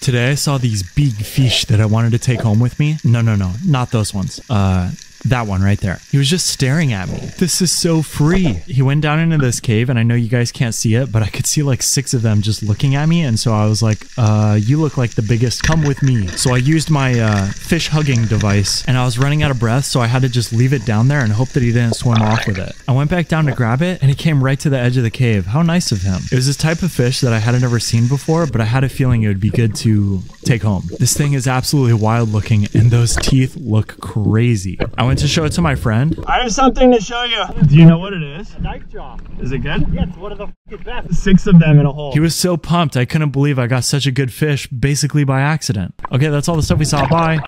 Today I saw these big fish that I wanted to take home with me. No, no, no, not those ones. Uh, that one right there. He was just staring at me. This is so free. He went down into this cave, and I know you guys can't see it, but I could see like six of them just looking at me. And so I was like, uh, you look like the biggest. Come with me. So I used my uh, fish hugging device, and I was running out of breath, so I had to just leave it down there and hope that he didn't swim off with it. I went back down to grab it, and he came right to the edge of the cave. How nice of him. It was this type of fish that I hadn't ever seen before, but I had a feeling it would be good to take home. This thing is absolutely wild looking, and those teeth look crazy. I went to show it to my friend. I have something to show you. Do you know what it is? A knife jaw. Is it good? Yeah, it's one of the best. Six of them in a hole. He was so pumped. I couldn't believe I got such a good fish basically by accident. Okay, that's all the stuff we saw. Bye.